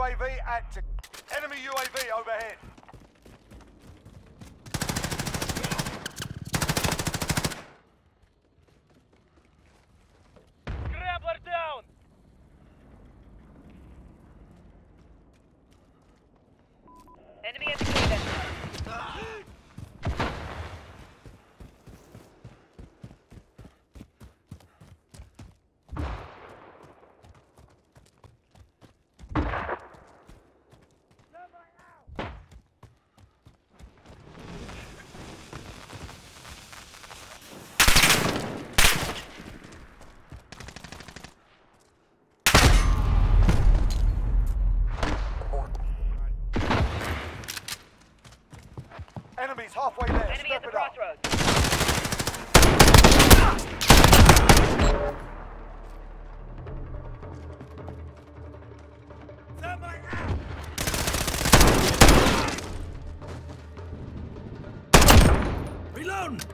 UAV active. Enemy UAV overhead. Enemy at the Enemies halfway there. Enemy Step at the crossroads. Reload!